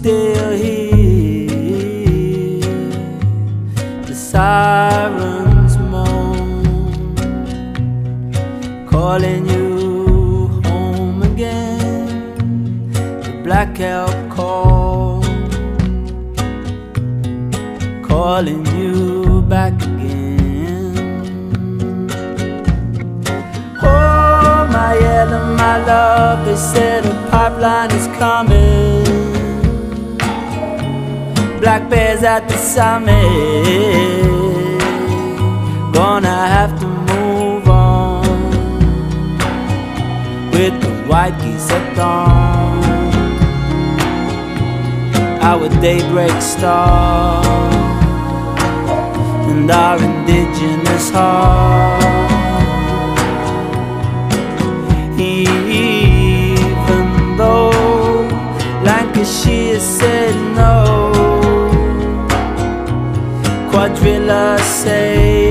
still hear the sirens moan, calling you home again? The black elk call, calling you back again. Oh, my yellow, my love, they said a pipeline is coming black bears at the summit. Gonna have to move on with the white geese at dawn. Our daybreak star and our indigenous heart. Even though Lancashire is what will I say?